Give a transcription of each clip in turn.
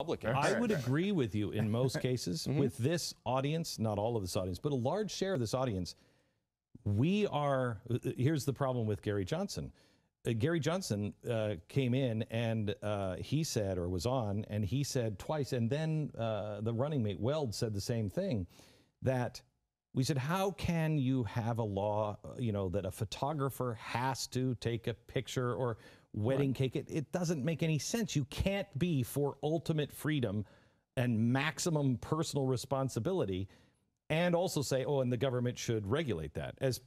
Republican. I would agree with you in most cases. Mm-hmm. With this audience, not all of this audience, but a large share of this audience, we are. uh, Here's the problem with Gary Johnson. Uh, Gary Johnson uh, came in and uh, he said, or was on, and he said twice, and then uh, the running mate Weld said the same thing that we said, how can you have a law, uh, you know, that a photographer has to take a picture or wedding cake? It, it doesn't make any sense. You can't be for ultimate freedom and maximum personal responsibility and also say, oh, and the government should regulate that. As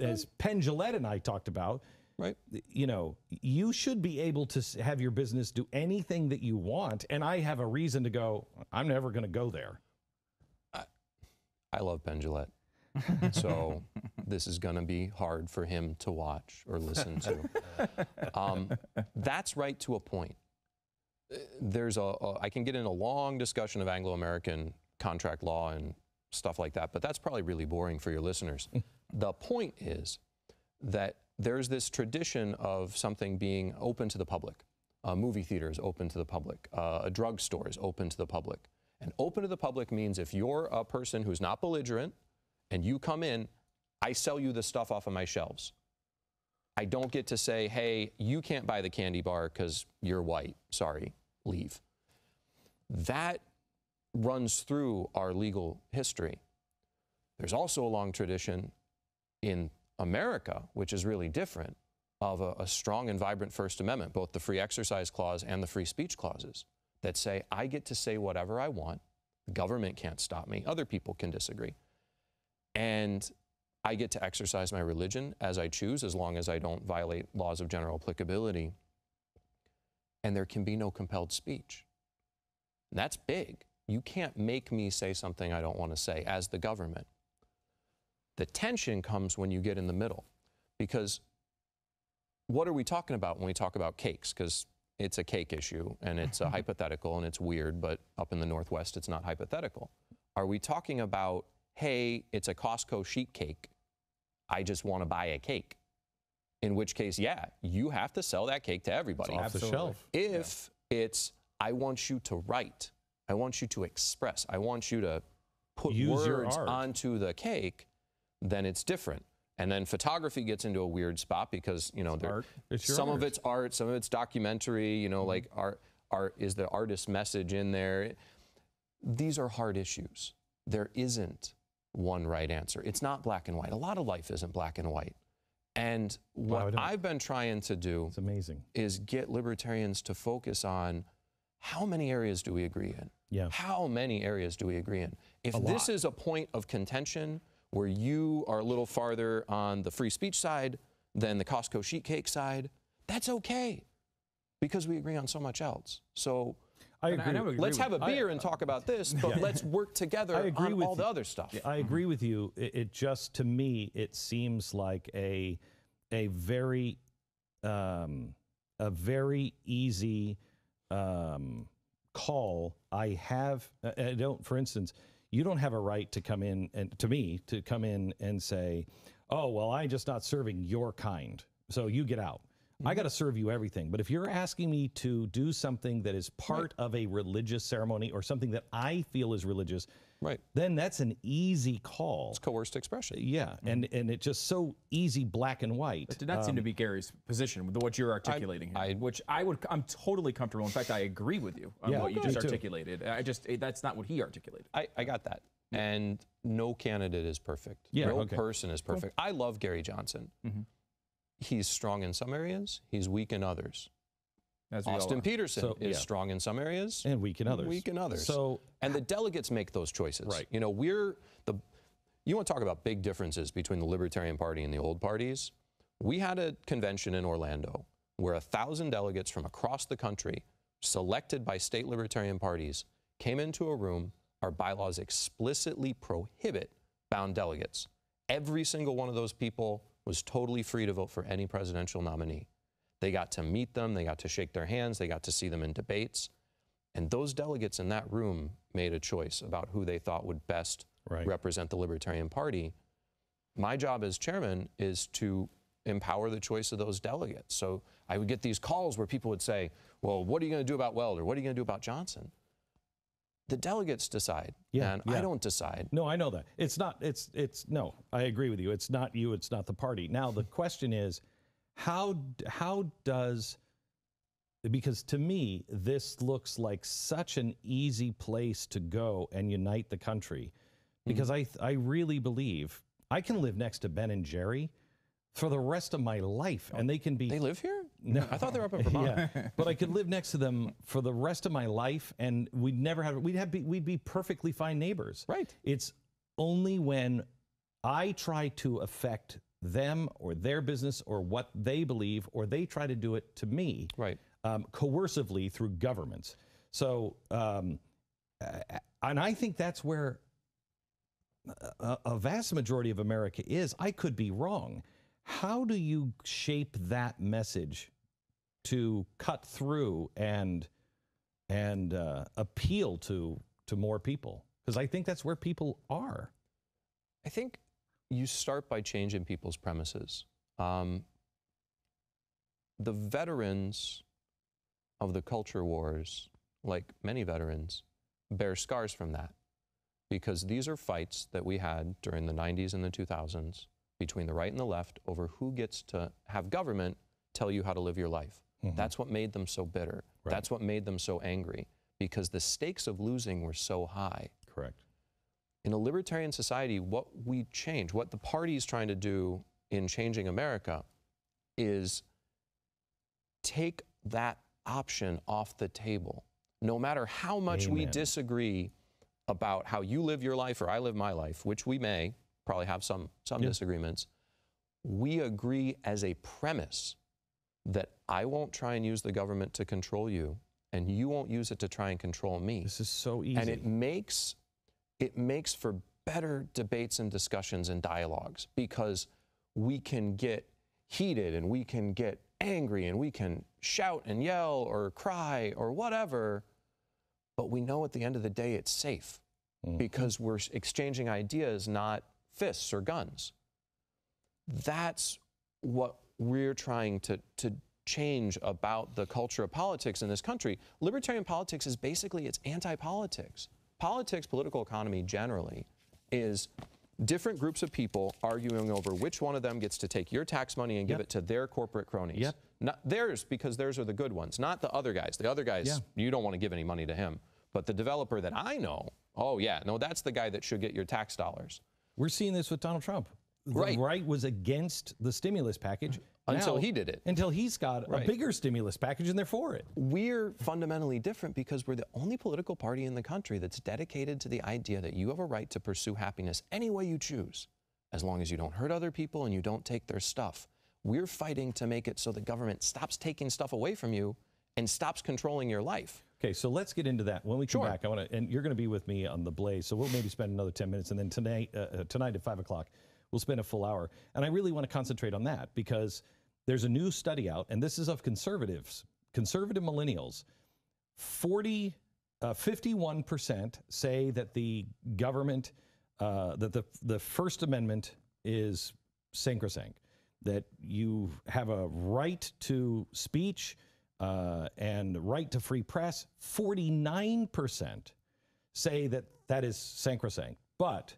as Penn Jillette and I talked about, Right. you know, you should be able to have your business do anything that you want. And I have a reason to go, I'm never going to go there. I love Penn Jillette. so this is going to be hard for him to watch or listen to. Um, that's right to a point. There's a, a, I can get in a long discussion of Anglo American contract law and stuff like that, but that's probably really boring for your listeners. the point is that there's this tradition of something being open to the public. A movie theater is open to the public. Uh, a drugstore is open to the public. And open to the public means if you're a person who's not belligerent and you come in, I sell you the stuff off of my shelves. I don't get to say, hey, you can't buy the candy bar because you're white. Sorry, leave. That runs through our legal history. There's also a long tradition in America, which is really different, of a, a strong and vibrant First Amendment, both the free exercise clause and the free speech clauses, that say I get to say whatever I want. The government can't stop me. Other people can disagree. And I get to exercise my religion as I choose, as long as I don't violate laws of general applicability. And there can be no compelled speech. And that's big. You can't make me say something I don't want to say as the government. The tension comes when you get in the middle. Because what are we talking about when we talk about cakes? Because it's a cake issue and it's a hypothetical and it's weird, but up in the Northwest, it's not hypothetical. Are we talking about, hey, it's a Costco sheet cake? I just want to buy a cake. In which case, yeah, you have to sell that cake to everybody. Off the shelf. If it's, I want you to write, I want you to express, I want you to put Use words onto the cake, then it's different. And then photography gets into a weird spot because you know there- art. It's some of art. It's art, some of it's documentary. You know, mm-hmm. like art, art is the artist's message in there. These are hard issues. There isn't one right answer. It's not black and white. A lot of life isn't black and white. And what I've been trying to do It's amazing. is get libertarians to focus on how many areas do we agree in? Yeah. How many areas do we agree in? If this is a point of contention where you are a little farther on the free speech side than the Costco sheet cake side, that's okay because we agree on so much else. So I And I- agree. I agree let's have a beer and talk about this, but let's work together I agree on with all the other stuff. I agree with you. It, it just to me it seems like a a very um, a very easy um, call. I have I I don't for instance, you don't have a right to come in and to me to come in and say, "Oh, well, I'm just not serving your kind." So you get out. I mm-hmm. got to serve you everything. But if you're asking me to do something that is part of a religious ceremony or something that I feel is religious, Right. then that's an easy call. It's coerced expression. Yeah, mm-hmm. and and it's just so easy, black and white. That did not seem to um, be Gary's position with what you're articulating here, I- which I would, I'm totally comfortable. In fact, I agree with you on Yeah, what you me just too. articulated. I just, that's not what he articulated. I, I got that. And no candidate is perfect. Yeah, no okay. person is perfect. I love Gary Johnson. Mm-hmm. He's strong in some areas, he's weak in others. As we all Austin. Petersen So, is yeah. strong in some areas and weak in others. weak in others. So and the delegates make those choices. Right. You know, we're the you want to talk about big differences between the Libertarian Party and the old parties? We had a convention in Orlando where a thousand delegates from across the country, selected by state Libertarian parties, came into a room. Our bylaws explicitly prohibit bound delegates. Every single one of those people was totally free to vote for any presidential nominee. They got to meet them, they got to shake their hands, they got to see them in debates. And those delegates in that room made a choice about who they thought would best Right. represent the Libertarian Party. My job as chairman is to empower the choice of those delegates. So I would get these calls where people would say, Well, what are you going to do about Weld or what are you going to do about Johnson? The delegates decide, Yeah, and yeah. I don't decide. No, I know that. It's not, it's, it's, no, I agree with you. It's not you, it's not the party. Now, the question is, how, how does, because to me, this looks like such an easy place to go and unite the country. Mm-hmm. Because I, I really believe I can live next to Ben and Jerry for the rest of my life, and oh, they can be They live here? No. I thought they were up in Vermont. yeah, but I could live next to them for the rest of my life, and we'd never have we'd have be, we'd be perfectly fine neighbors. Right. It's only when I try to affect them or their business or what they believe, or they try to do it to me, Right. um, coercively through governments. So, um, and I think that's where a, a vast majority of America is. I could be wrong. How do you shape that message to cut through and and uh, appeal to to more people? Because I think that's where people are. I think you start by changing people's premises. Um, the veterans of the culture wars, like many veterans, bear scars from that because these are fights that we had during the 90s and the 2000s between the right and the left over who gets to have government tell you how to live your life. Mm-hmm. That's what made them so bitter. Right. That's what made them so angry because the stakes of losing were so high Correct. in a libertarian society, what we change, what the party is trying to do in changing America is take that option off the table. No matter how much we disagree about how you live your life or I live my life, which we may probably have some, some Yeah. disagreements, we agree as a premise that I won't try and use the government to control you, and you won't use it to try and control me This is so easy. and it makes it makes for better debates and discussions and dialogues because we can get heated and we can get angry and we can shout and yell or cry or whatever but we know at the end of the day it's safe mm-hmm. because we're exchanging ideas not fists or guns that's what we're trying to, to change about the culture of politics in this country. Libertarian politics is basically it's anti-politics. Politics, political economy generally, is different groups of people arguing over which one of them gets to take your tax money and give Yep. it to their corporate cronies. Yep. Not theirs because theirs are the good ones, not the other guys. The other guys, Yeah. you don't want to give any money to him. But the developer that I know, oh yeah, no, that's the guy that should get your tax dollars. We're seeing this with Donald Trump. The Right. right was against the stimulus package Until Now- he did it. Until he's got a bigger stimulus package and they're for it. We're fundamentally different because we're the only political party in the country that's dedicated to the idea that you have a right to pursue happiness any way you choose, as long as you don't hurt other people and you don't take their stuff. We're fighting to make it so the government stops taking stuff away from you and stops controlling your life. Okay, so let's get into that. When we come Sure. back, I want to, and you're going to be with me on the Blaze, so we'll maybe spend another 10 minutes, and then tonight, uh, uh, tonight at five o'clock, we'll spend a full hour. And I really want to concentrate on that because there's a new study out, and this is of conservatives, conservative millennials. 40, uh, 51% say that the government, uh, that the the First Amendment is sacrosanct, that you have a right to speech uh, and right to free press. 49% say that that is sacrosanct, but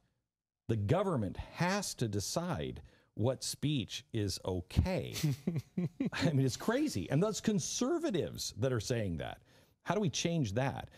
the government has to decide what speech is okay. I mean, it's crazy. And those conservatives that are saying that. How do we change that?